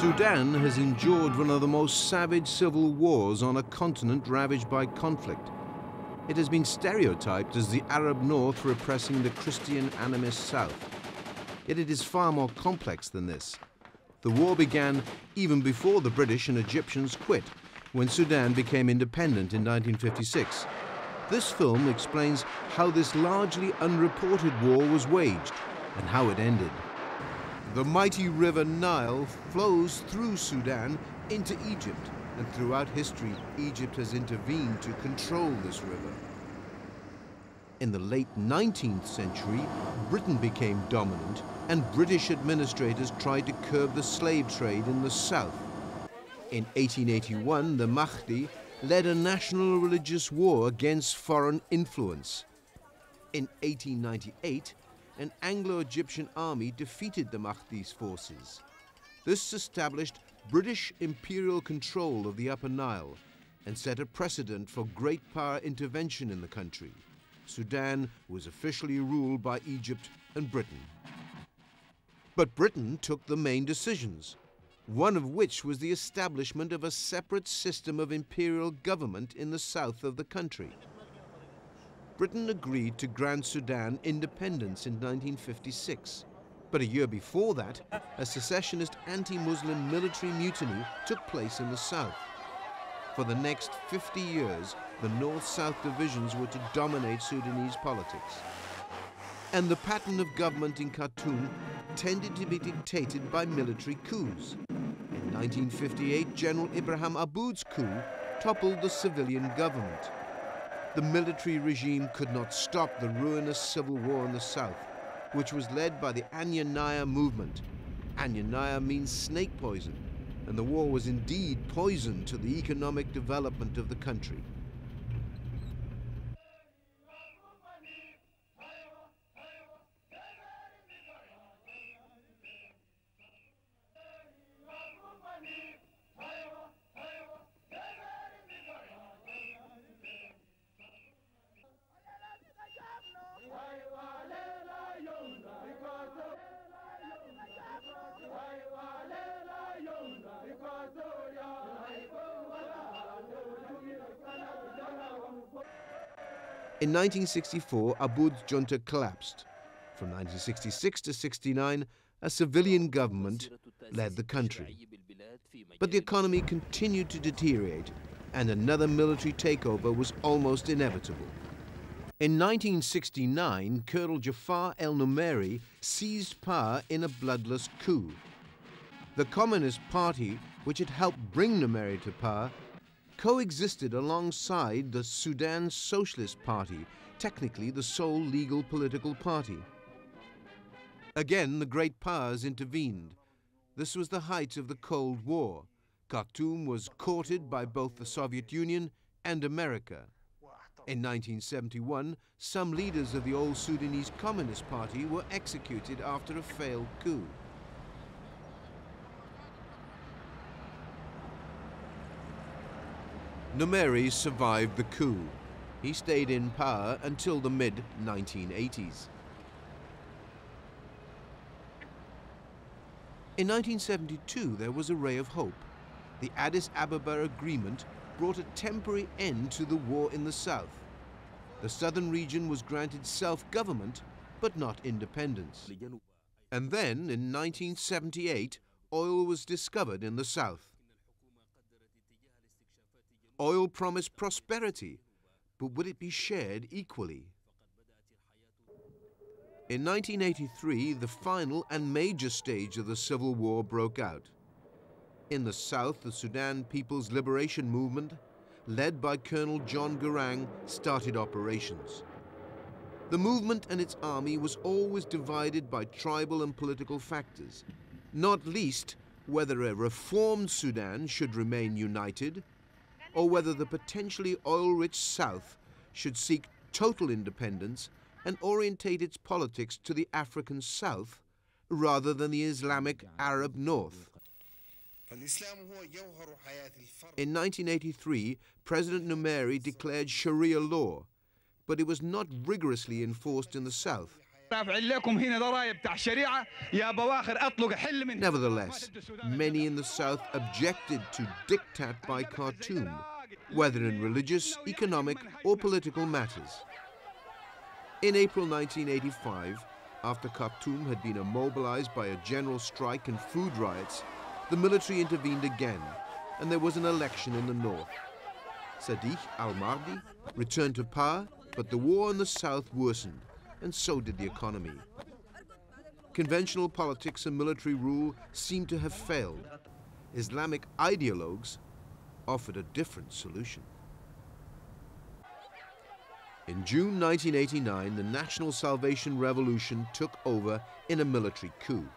Sudan has endured one of the most savage civil wars on a continent ravaged by conflict. It has been stereotyped as the Arab North repressing the Christian animist South. Yet it is far more complex than this. The war began even before the British and Egyptians quit, when Sudan became independent in 1956. This film explains how this largely unreported war was waged and how it ended. The mighty river Nile flows through Sudan into Egypt, and throughout history, Egypt has intervened to control this river. In the late 19th century, Britain became dominant, and British administrators tried to curb the slave trade in the south. In 1881, the Mahdi led a national religious war against foreign influence. In 1898, an Anglo-Egyptian army defeated the Mahdi's forces. This established British imperial control of the Upper Nile and set a precedent for great power intervention in the country. Sudan was officially ruled by Egypt and Britain. But Britain took the main decisions, one of which was the establishment of a separate system of imperial government in the south of the country. Britain agreed to grant Sudan independence in 1956. But a year before that, a secessionist anti-Muslim military mutiny took place in the south. For the next 50 years, the North-South divisions were to dominate Sudanese politics. And the pattern of government in Khartoum tended to be dictated by military coups. In 1958, General Ibrahim Aboud's coup toppled the civilian government the military regime could not stop the ruinous civil war in the south, which was led by the Anyanya movement. Anyanya means snake poison, and the war was indeed poison to the economic development of the country. In 1964, Aboud's junta collapsed. From 1966 to 69, a civilian government led the country. But the economy continued to deteriorate, and another military takeover was almost inevitable. In 1969, Colonel Jafar El Numeri seized power in a bloodless coup. The Communist Party, which had helped bring Numeri to power, coexisted alongside the Sudan Socialist Party, technically the sole legal political party. Again, the great powers intervened. This was the height of the Cold War. Khartoum was courted by both the Soviet Union and America. In 1971, some leaders of the old Sudanese Communist Party were executed after a failed coup. Numeri survived the coup. He stayed in power until the mid-1980s. In 1972, there was a ray of hope. The Addis Ababa Agreement brought a temporary end to the war in the south. The southern region was granted self-government, but not independence. And then, in 1978, oil was discovered in the south. Oil promised prosperity, but would it be shared equally? In 1983, the final and major stage of the civil war broke out. In the south, the Sudan People's Liberation Movement, led by Colonel John Garang, started operations. The movement and its army was always divided by tribal and political factors, not least whether a reformed Sudan should remain united or whether the potentially oil-rich South should seek total independence and orientate its politics to the African South rather than the Islamic Arab North. In 1983, President Numeri declared Sharia law, but it was not rigorously enforced in the South, Nevertheless, many in the south objected to diktat by Khartoum, whether in religious, economic or political matters. In April 1985, after Khartoum had been immobilized by a general strike and food riots, the military intervened again and there was an election in the north. Sadiq al-Mahdi returned to power, but the war in the south worsened, and so did the economy. Conventional politics and military rule seemed to have failed. Islamic ideologues offered a different solution. In June 1989, the National Salvation Revolution took over in a military coup.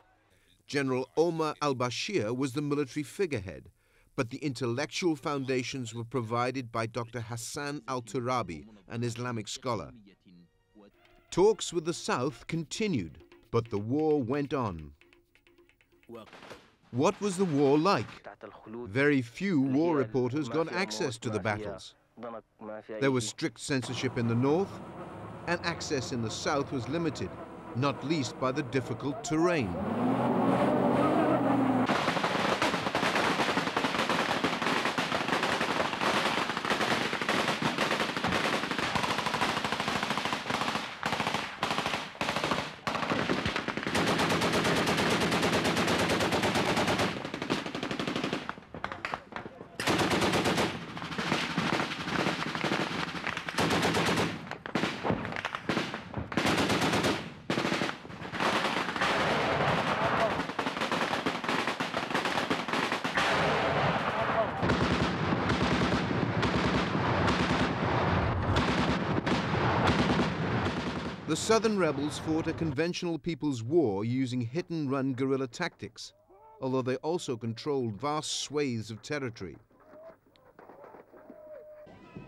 General Omar al-Bashir was the military figurehead, but the intellectual foundations were provided by Dr. Hassan al-Turabi, an Islamic scholar. Talks with the South continued, but the war went on. What was the war like? Very few war reporters got access to the battles. There was strict censorship in the north, and access in the south was limited, not least by the difficult terrain. Southern rebels fought a conventional people's war using hit-and-run guerrilla tactics, although they also controlled vast swathes of territory.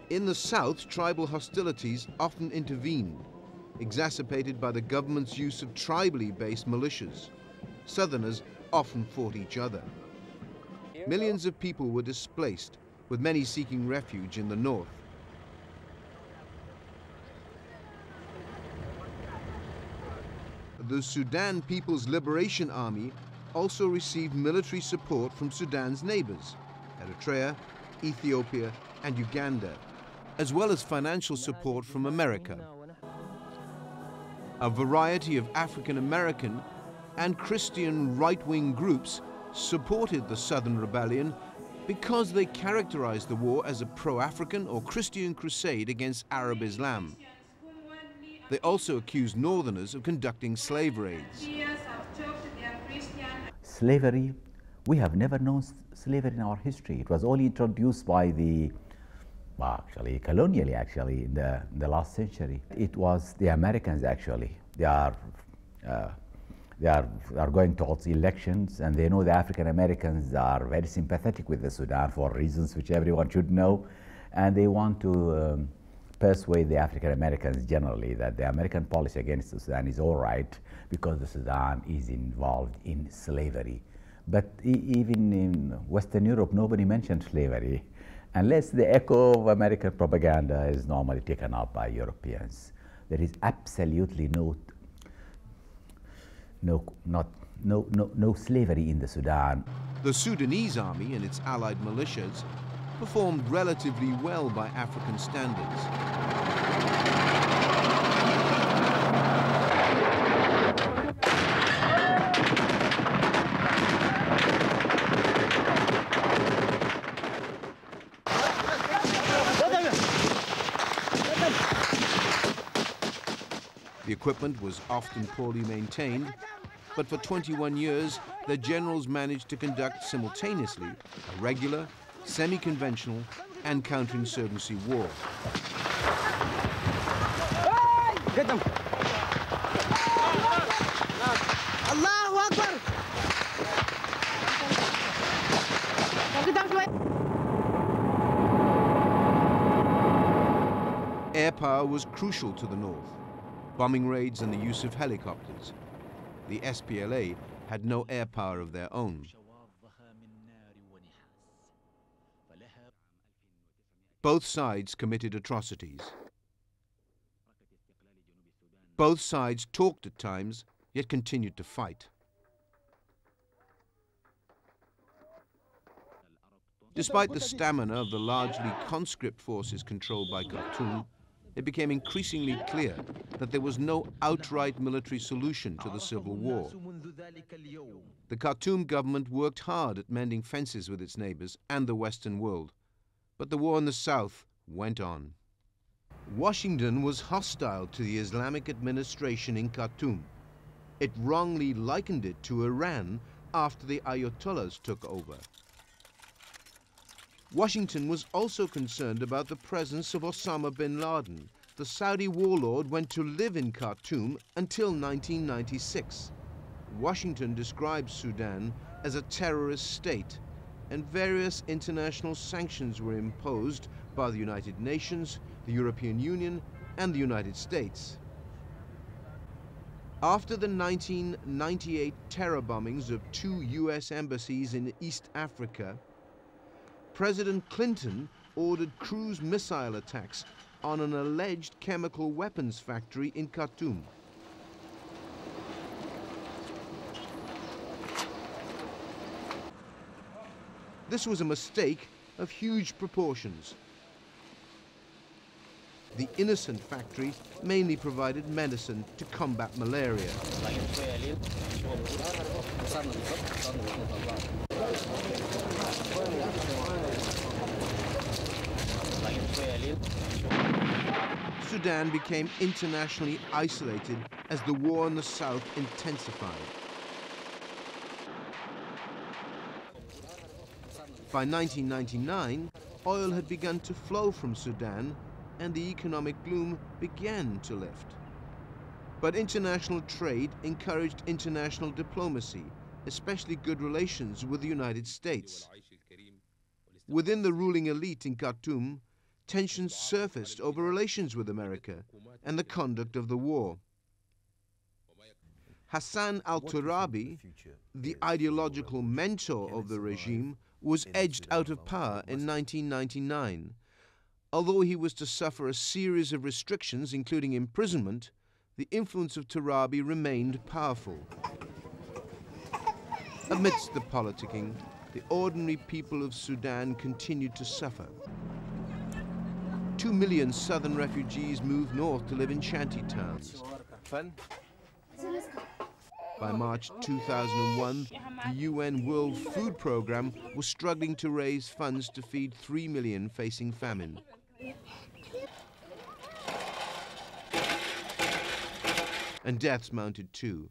In the south, tribal hostilities often intervened, exacerbated by the government's use of tribally based militias. Southerners often fought each other. Millions of people were displaced, with many seeking refuge in the north. The Sudan People's Liberation Army also received military support from Sudan's neighbors, Eritrea, Ethiopia and Uganda, as well as financial support from America. A variety of African American and Christian right-wing groups supported the Southern Rebellion because they characterized the war as a pro-African or Christian crusade against Arab Islam. They also accused Northerners of conducting slave raids. Slavery, we have never known slavery in our history. It was only introduced by the, well, actually, colonially, actually, in the, in the last century. It was the Americans, actually. They are, uh, they are, are going towards elections, and they know the African Americans are very sympathetic with the Sudan for reasons which everyone should know, and they want to um, persuade the African Americans generally that the American policy against the Sudan is all right because the Sudan is involved in slavery. But e even in Western Europe, nobody mentioned slavery unless the echo of American propaganda is normally taken up by Europeans. There is absolutely no, no, not, no, no, no slavery in the Sudan. The Sudanese army and its allied militias performed relatively well by African standards. The equipment was often poorly maintained, but for 21 years, the generals managed to conduct simultaneously a regular semi-conventional and counterinsurgency war. Get them! Air power was crucial to the north. Bombing raids and the use of helicopters. The SPLA had no air power of their own. Both sides committed atrocities. Both sides talked at times, yet continued to fight. Despite the stamina of the largely conscript forces controlled by Khartoum, it became increasingly clear that there was no outright military solution to the civil war. The Khartoum government worked hard at mending fences with its neighbors and the Western world, but the war in the south went on. Washington was hostile to the Islamic administration in Khartoum. It wrongly likened it to Iran after the Ayatollahs took over. Washington was also concerned about the presence of Osama bin Laden. The Saudi warlord went to live in Khartoum until 1996. Washington described Sudan as a terrorist state, and various international sanctions were imposed by the United Nations, the European Union, and the United States. After the 1998 terror bombings of two U.S. embassies in East Africa, President Clinton ordered cruise missile attacks on an alleged chemical weapons factory in Khartoum. This was a mistake of huge proportions. The innocent factory mainly provided medicine to combat malaria. Sudan became internationally isolated as the war in the south intensified. By 1999, oil had begun to flow from Sudan and the economic gloom began to lift. But international trade encouraged international diplomacy, especially good relations with the United States. Within the ruling elite in Khartoum, tensions surfaced over relations with America and the conduct of the war. Hassan al-Turabi, the ideological mentor of the regime, was edged out of power in 1999. Although he was to suffer a series of restrictions, including imprisonment, the influence of Turabi remained powerful. Amidst the politicking, the ordinary people of Sudan continued to suffer. Two million southern refugees moved north to live in shanty towns. By March 2001, the UN World Food Programme was struggling to raise funds to feed 3 million facing famine. And deaths mounted too.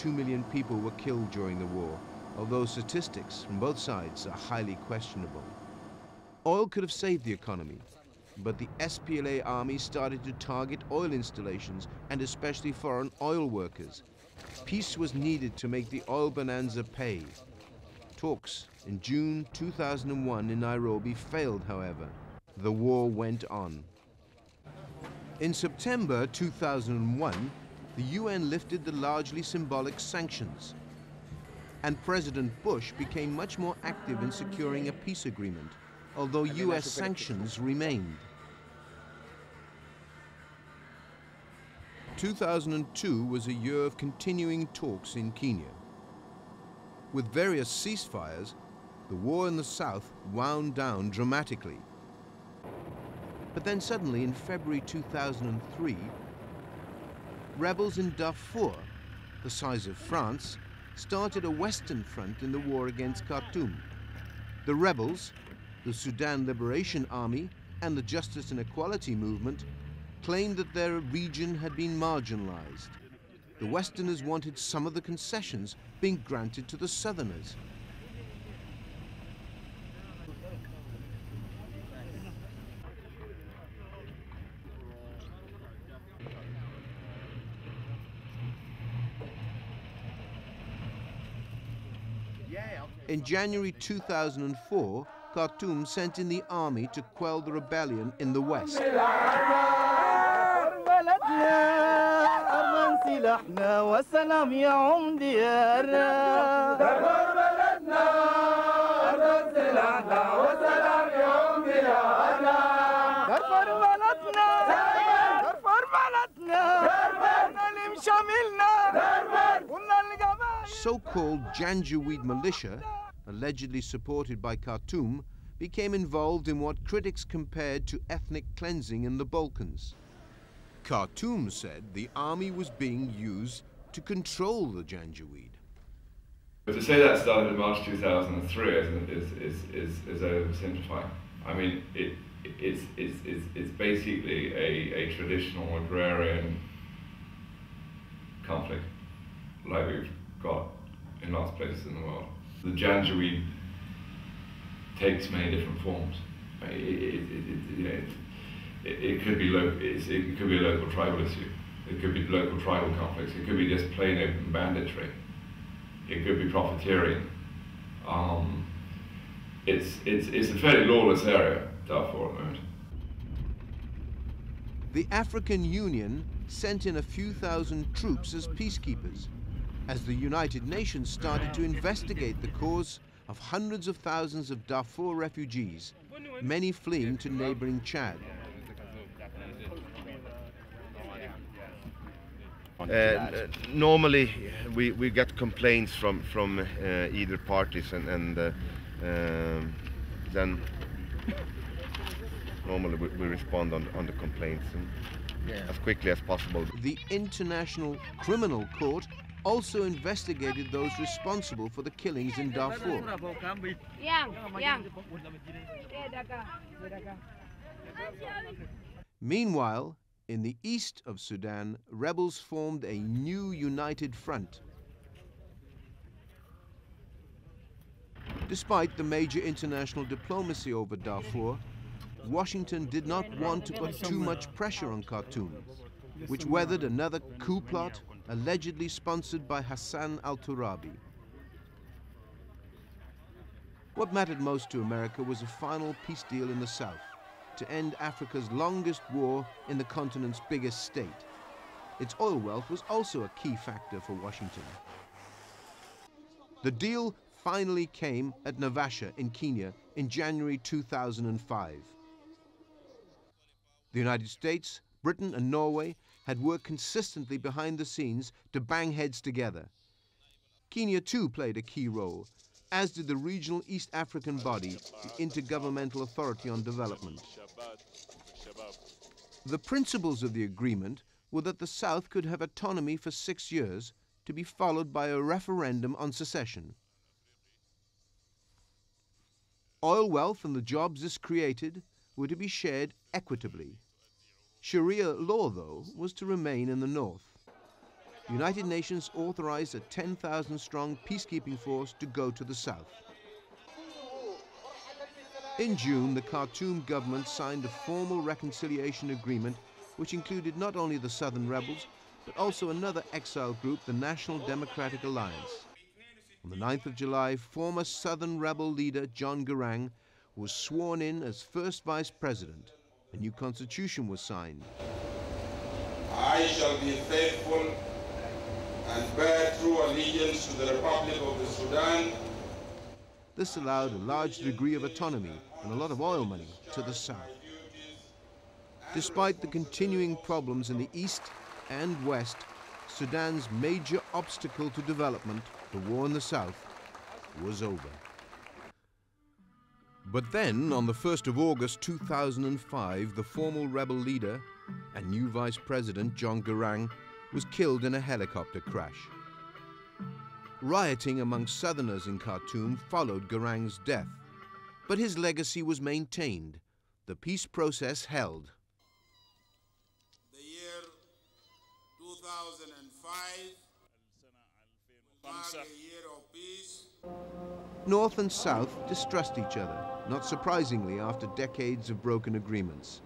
Perhaps two million people were killed during the war, although statistics from both sides are highly questionable. Oil could have saved the economy, but the SPLA army started to target oil installations and especially foreign oil workers. Peace was needed to make the oil bonanza pay. Talks in June 2001 in Nairobi failed, however. The war went on. In September 2001, the UN lifted the largely symbolic sanctions, and President Bush became much more active in securing a peace agreement, although US sanctions remained. 2002 was a year of continuing talks in Kenya. With various ceasefires, the war in the south wound down dramatically. But then suddenly in February 2003, rebels in Darfur, the size of France, started a western front in the war against Khartoum. The rebels, the Sudan Liberation Army and the Justice and Equality Movement claimed that their region had been marginalized. The Westerners wanted some of the concessions being granted to the Southerners. In January 2004, Khartoum sent in the army to quell the rebellion in the west. So-called Janjaweed militia, allegedly supported by Khartoum, became involved in what critics compared to ethnic cleansing in the Balkans. Khartoum said the army was being used to control the Janjaweed. But to say that started in March 2003 is, is, is, is, oversimplifying. I mean, it, it's, it's, it's, it's basically a, a traditional agrarian conflict like we've got in lots of places in the world. The Janjaweed takes many different forms. It, it, it, you know, it, could be local, it could be a local tribal issue. It could be local tribal conflicts. It could be just plain open banditry. It could be profiteering. Um, it's, it's, it's a fairly lawless area, Darfur at the moment. The African Union sent in a few thousand troops as peacekeepers as the United Nations started to investigate the cause of hundreds of thousands of Darfur refugees, many fleeing to neighboring Chad. Uh, normally, we, we get complaints from from uh, either parties, and, and uh, um, then normally we, we, respond on, on the complaints yeah. as quickly as possible. The International Criminal Court also investigated those responsible for the killings in Darfur. Meanwhile, in the east of Sudan, rebels formed a new united front. Despite the major international diplomacy over Darfur, Washington did not want to put too much pressure on Khartoum, which weathered another coup plot allegedly sponsored by Hassan al-Turabi. What mattered most to America was a final peace deal in the South to end Africa's longest war in the continent's biggest state. Its oil wealth was also a key factor for Washington. The deal finally came at Naivasha in Kenya in January 2005. The United States, Britain and Norway had worked consistently behind the scenes to bang heads together. Kenya too played a key role, as did the regional East African body, the Intergovernmental Authority on Development. The principles of the agreement were that the South could have autonomy for six years to be followed by a referendum on secession. Oil wealth and the jobs this created were to be shared equitably. Sharia law, though, was to remain in the north. The United Nations authorized a 10,000 strong peacekeeping force to go to the south. In June, the Khartoum government signed a formal reconciliation agreement which included not only the southern rebels, but also another exile group, the National Democratic Alliance. On the 9th of July, former southern rebel leader John Garang was sworn in as first vice president. A new constitution was signed. I shall be faithful and bear true allegiance to the Republic of the Sudan. This allowed a large degree of autonomy and a lot of oil money to the south. Despite the continuing problems in the east and west, Sudan's major obstacle to development, the war in the south, was over. But then, on the 1st of August 2005, the formal rebel leader and new vice president, John Garang, was killed in a helicopter crash. Rioting among southerners in Khartoum followed Garang's death, but his legacy was maintained. The peace process held. The year 2005 mark a year of peace. North and South distrust each other not surprisingly after decades of broken agreements.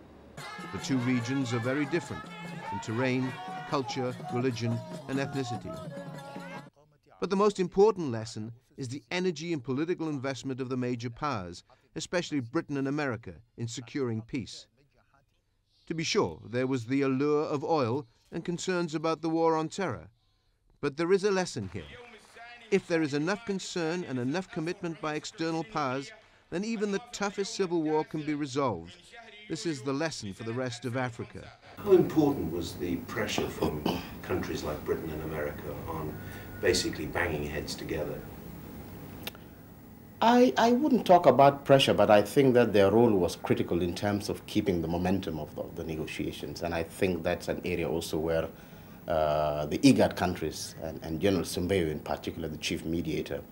The two regions are very different in terrain, culture, religion and ethnicity. But the most important lesson is the energy and political investment of the major powers, especially Britain and America, in securing peace. To be sure, there was the allure of oil and concerns about the war on terror. But there is a lesson here. If there is enough concern and enough commitment by external powers, then even the toughest civil war can be resolved. This is the lesson for the rest of Africa. How important was the pressure from countries like Britain and America on basically banging heads together? I, I wouldn't talk about pressure, but I think that their role was critical in terms of keeping the momentum of the, of the negotiations. And I think that's an area also where uh, the IGAD countries and, and General Sumbeiywo in particular, the chief mediator,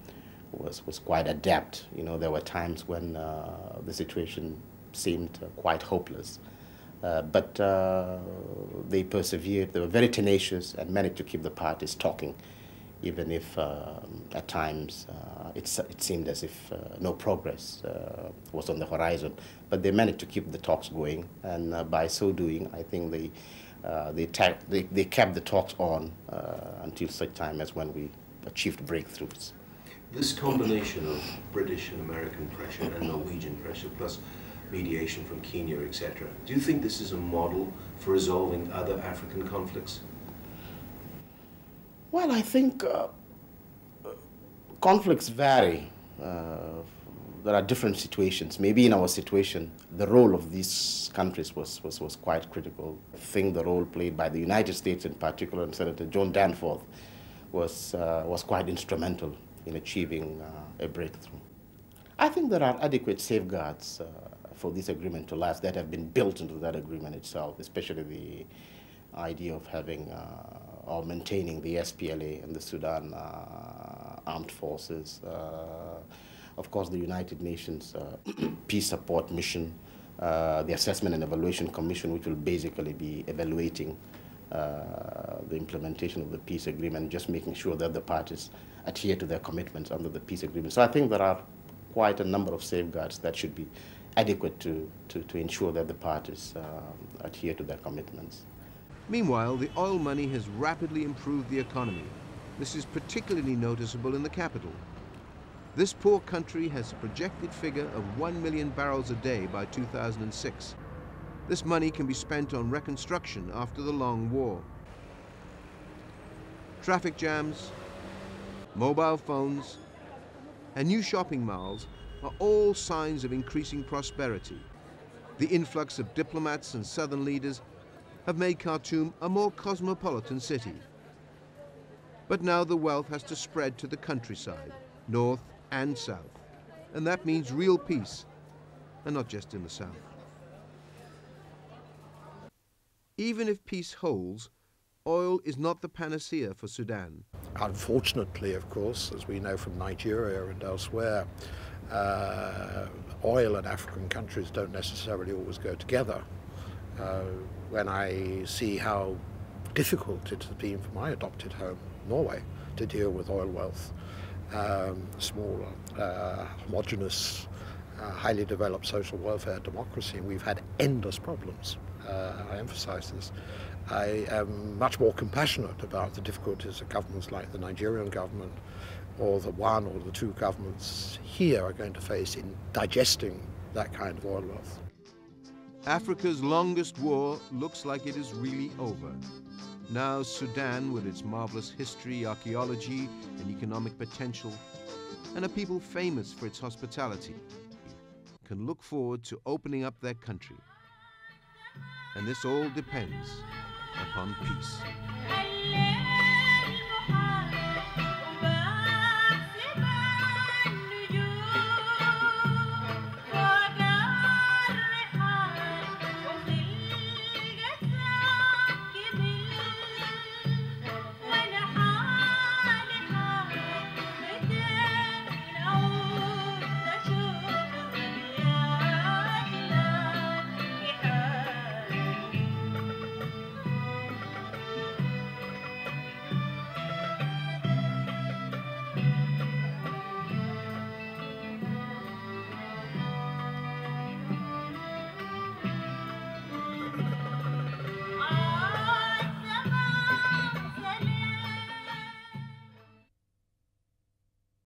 was, was quite adept. You know, there were times when uh, the situation seemed uh, quite hopeless. Uh, but uh, they persevered, they were very tenacious and managed to keep the parties talking, even if um, at times it, it seemed as if no progress was on the horizon. But they managed to keep the talks going, and by so doing, I think they they, they, they, kept the talks on uh, until such time as when we achieved breakthroughs. This combination of British and American pressure and Norwegian pressure, plus mediation from Kenya, etc., do you think this is a model for resolving other African conflicts? Well, I think uh, conflicts vary uh, there are different situations. Maybe in our situation, the role of these countries was, was, was quite critical. I think the role played by the United States in particular, and Senator John Danforth, was, uh, was quite instrumental in achieving uh, a breakthrough. I think there are adequate safeguards uh, for this agreement to last that have been built into that agreement itself, especially the idea of having uh, or maintaining the SPLA and the Sudan uh, armed forces uh, of course, the United Nations uh, Peace Support Mission, uh, the Assessment and Evaluation Commission, which will basically be evaluating uh, the implementation of the peace agreement, just making sure that the parties adhere to their commitments under the peace agreement. So I think there are quite a number of safeguards that should be adequate to, to, to ensure that the parties uh, adhere to their commitments. Meanwhile, the oil money has rapidly improved the economy. This is particularly noticeable in the capital, this poor country has a projected figure of 1 million barrels a day by 2006. This money can be spent on reconstruction after the long war. Traffic jams, mobile phones, and new shopping malls are all signs of increasing prosperity. The influx of diplomats and southern leaders have made Khartoum a more cosmopolitan city. But now the wealth has to spread to the countryside, north and south. And that means real peace, and not just in the south. Even if peace holds, oil is not the panacea for Sudan. Unfortunately, of course, as we know from Nigeria and elsewhere, uh, oil and African countries don't necessarily always go together. Uh, when I see how difficult it has been for my adopted home, Norway, to deal with oil wealth, um, small, uh, homogenous, uh, highly developed social welfare democracy, and we've had endless problems. Uh, I emphasize this. I am much more compassionate about the difficulties that governments like the Nigerian government or the one or the two governments here are going to face in digesting that kind of oil wealth. Africa's longest war looks like it is really over. Now Sudan, with its marvelous history, archaeology, and economic potential, and a people famous for its hospitality, can look forward to opening up their country. And this all depends upon peace.